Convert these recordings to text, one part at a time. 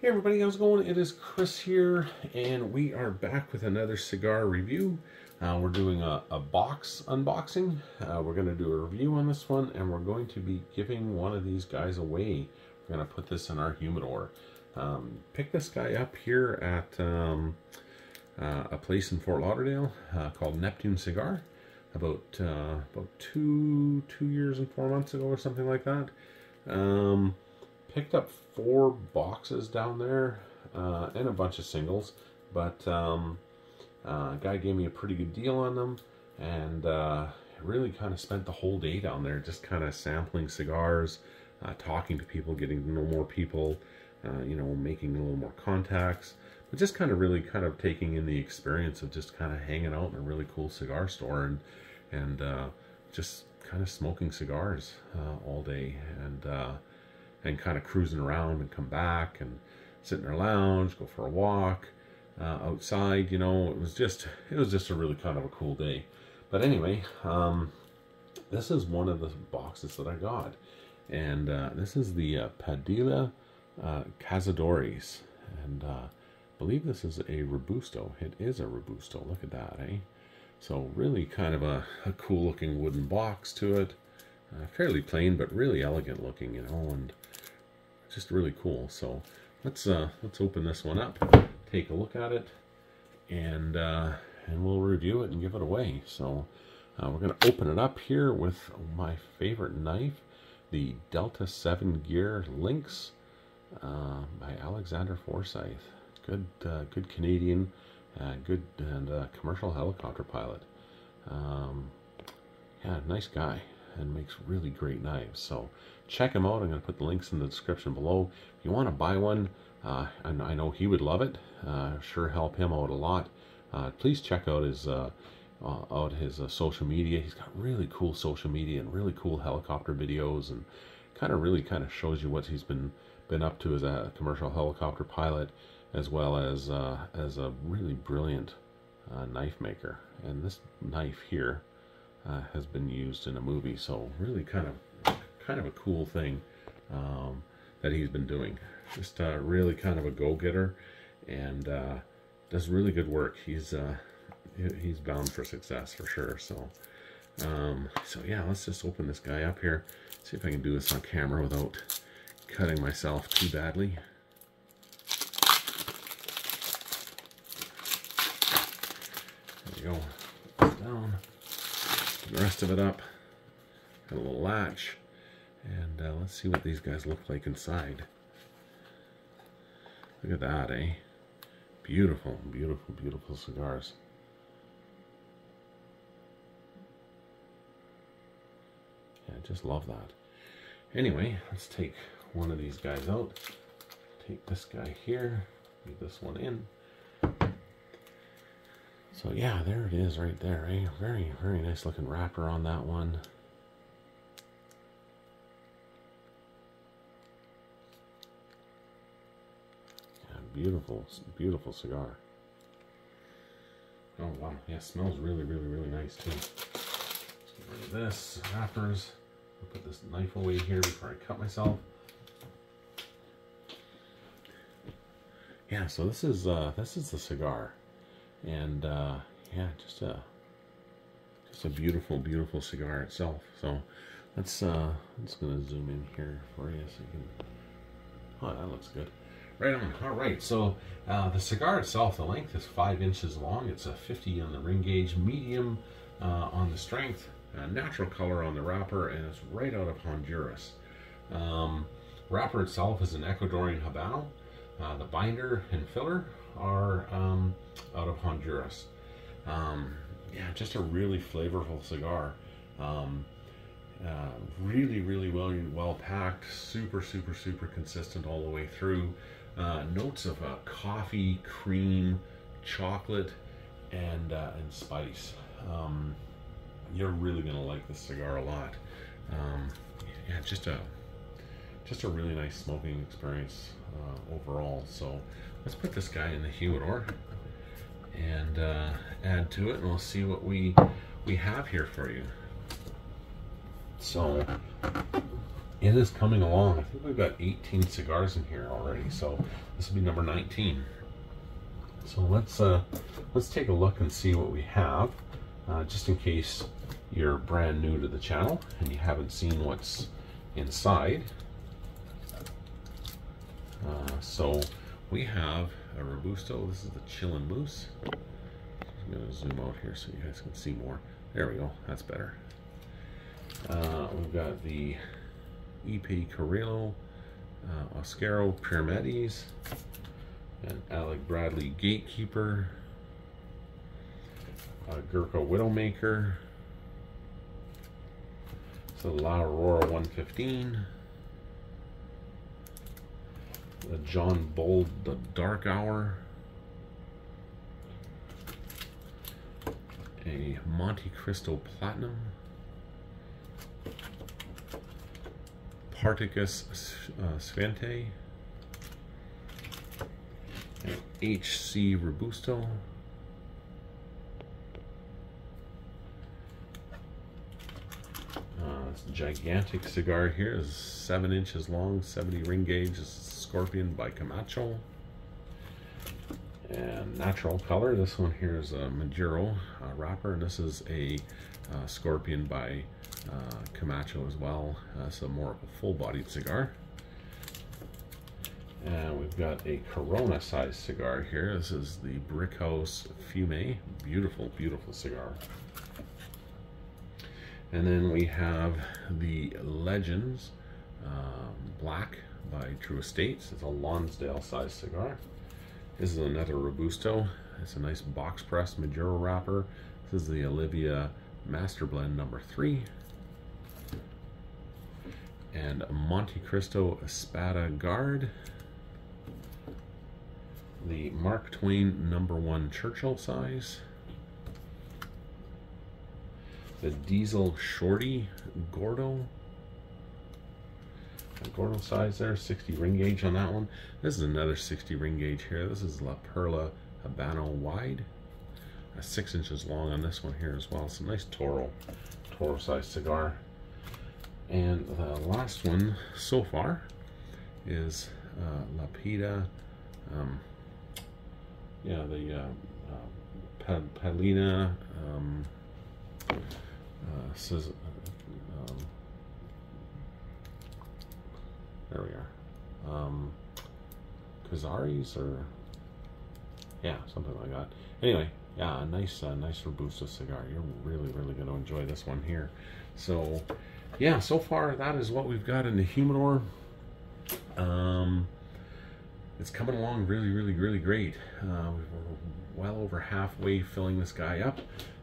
Hey everybody, how's it going? It is Chris here, and we are back with another cigar review. Uh, we're doing a, a box unboxing. Uh, we're going to do a review on this one, and we're going to be giving one of these guys away. We're going to put this in our humidor. Um, pick this guy up here at um, uh, a place in Fort Lauderdale uh, called Neptune Cigar. About uh, about two two years and four months ago, or something like that. Um, picked up four boxes down there uh, and a bunch of singles, but um, uh, guy gave me a pretty good deal on them, and uh, really kind of spent the whole day down there just kind of sampling cigars, uh, talking to people, getting to know more people, uh, you know, making a little more contacts, but just kind of really kind of taking in the experience of just kind of hanging out in a really cool cigar store and and uh, just kind of smoking cigars all day and and kind of cruising around and come back and sit in our lounge, go for a walk uh, outside. You know, it was just it was just a really kind of a cool day. But anyway, um, this is one of the boxes that I got, and uh, this is the uh, Padilla uh, Cazadores, and uh, I believe this is a Robusto. It is a Robusto. Look at that, eh? So really kind of a, a cool looking wooden box to it. Uh, fairly plain, but really elegant looking, you know, and just really cool. So let's uh, let's open this one up, take a look at it, and uh, and we'll review it and give it away. So uh, we're to open it up here with my favorite knife, the Delta 7 Gear Lynx uh, by Alexander Forsyth. Good, uh, good Canadian, uh, good and uh, commercial helicopter pilot. Um, yeah, nice guy and makes really great knives. So check him out. I'm going to put the links in the description below. If you want to buy one, uh, and I know he would love it, uh, sure help him out a lot. Uh, please check out his uh, uh, out his uh, social media. He's got really cool social media and really cool helicopter videos, and kind of really kind of shows you what he's been been up to as a commercial helicopter pilot, as well as as a really brilliant knife maker. And this knife here has been used in a movie. So really kind of kind of a cool thing um, that he's been doing. Just uh, really kind of a go-getter and uh, does really good work. He's uh, he's bound for success for sure. So um, so yeah, let's just open this guy up here. See if I can do this on camera without cutting myself too badly. There you go. Down the rest of it up. Got a little latch. And uh, let's see what these guys look like inside. Look at that, eh? Beautiful, beautiful, beautiful cigars. Yeah, I just love that. Anyway, let's take one of these guys out. Take this guy here, leave this one in. So yeah, there it is right there. Eh? Very, very nice looking wrapper on that one. Yeah, beautiful, beautiful cigar. Oh wow, yeah, smells really, really, really nice too. This, wrappers. I'll put this knife away here before I cut myself. Yeah, so this is uh, this is the cigar and uh, yeah, just a just a beautiful, beautiful cigar itself. So let's uh, I'm just gonna zoom in here for you so you can. Oh, that looks good. Right on. All right. So uh, the cigar itself, the length is five inches long. It's a 50 on the ring gauge, medium uh, on the strength, uh, natural color on the wrapper, and it's right out of Honduras. Um, wrapper itself is an Ecuadorian Habano. Uh, the binder and filler are um, out of Honduras. Um, yeah, just a really flavorful cigar. Um, uh, really, really well well packed, super, super, super consistent all the way through. Uh, notes of uh, coffee, cream, chocolate, and uh, and spice. Um, you're really gonna like this cigar a lot. Um, yeah, just a just a really nice smoking experience uh, overall. So let's put this guy in the humidor and uh, add to it and we'll see what we we have here for you. So it is coming along. I think we've got 18 cigars in here already, so this will be number 19. So let's uh, let's take a look and see what we have, uh, just in case you're brand new to the channel and you haven't seen what's inside. Uh, so we have a Robusto. This is the Chillin' Moose. I'm to zoom out here so you guys can see more. There we go. That's better. Uh, we've got the EP Carrillo, uh, Oscaro Pyramides, and Alec Bradley Gatekeeper, uh, Gurkha Widowmaker, so La Aurora 115, the John Bold The Dark Hour, a Montecristo Platinum, Partagas uh, Svante, HC Robusto, uh, gigantic cigar here is seven inches long, 70 ring gauge, is Scorpion by Camacho. And natural color, this one here is a Maduro uh, wrapper, and this is a uh, Scorpion by Camacho as well, uh, so more of a full-bodied cigar. And we've got a Corona size cigar here. This is the Brickhouse Fume. Beautiful, beautiful cigar. And then we have the Legends um, Black by Drew Estates. It's a Lonsdale size cigar. This is another Robusto. It's a nice box press Maduro wrapper. This is the Oliva Master Blend number three and Montecristo Espada Guard, the Mark Twain number one Churchill size, the Diesel Shorty Gordo, Gordo size there, 60 ring gauge on that one. This is another 60 ring gauge here. This is La Perla Habano Wide, six inches long on this one here as well. It's a nice Toro, Toro size cigar. And the last one so far is uh, um, yeah, the uh, uh, Palina, um, uh, says, um, there we are, um, Kazaris or, yeah, something like that. Anyway, yeah, a nice, uh, nice Robusto cigar. You're really, really going to enjoy this one here. So, yeah, so far that is what we've got in the humidor. Um, it's coming along really, really, really great. Uh, we're well over halfway filling this guy up.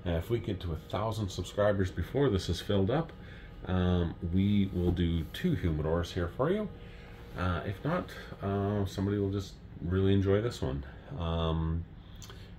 Uh, if we get to a thousand subscribers before this is filled up, um, we will do two humidors here for you. Uh, if not, uh, somebody will just really enjoy this one. Um,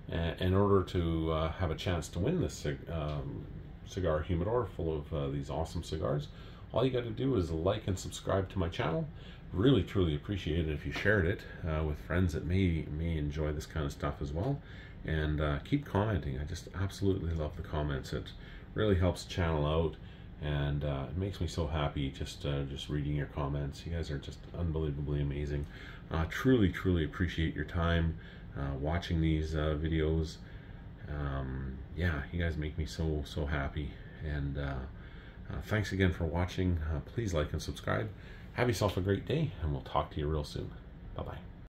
in order to uh, have a chance to win this um, cigar humidor full of uh, these awesome cigars. All you got to do is like and subscribe to my channel. Really, truly appreciate it if you shared it uh, with friends that may may enjoy this kind of stuff as well. And uh, keep commenting. I just absolutely love the comments. It really helps channel out, and uh, it makes me so happy just uh, just reading your comments. You guys are just unbelievably amazing. Uh, truly, truly appreciate your time watching these videos um, yeah, you guys make me so, so happy. And uh, uh, thanks again for watching. Uh, please like and subscribe. Have yourself a great day, and we'll talk to you real soon. Bye-bye.